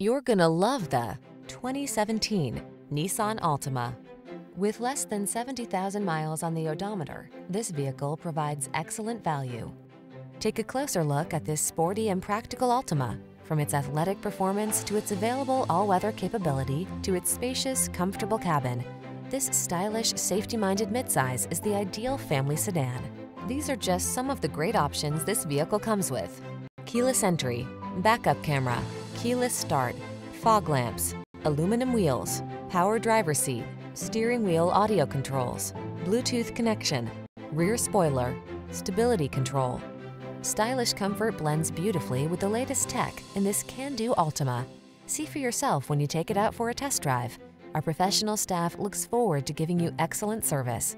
You're gonna love the 2017 Nissan Altima. With less than 70,000 miles on the odometer, this vehicle provides excellent value. Take a closer look at this sporty and practical Altima. From its athletic performance to its available all-weather capability to its spacious, comfortable cabin, this stylish, safety-minded midsize is the ideal family sedan. These are just some of the great options this vehicle comes with. Keyless entry, backup camera, keyless start, fog lamps, aluminum wheels, power driver seat, steering wheel audio controls, Bluetooth connection, rear spoiler, stability control. Stylish comfort blends beautifully with the latest tech in this can-do Altima. See for yourself when you take it out for a test drive. Our professional staff looks forward to giving you excellent service.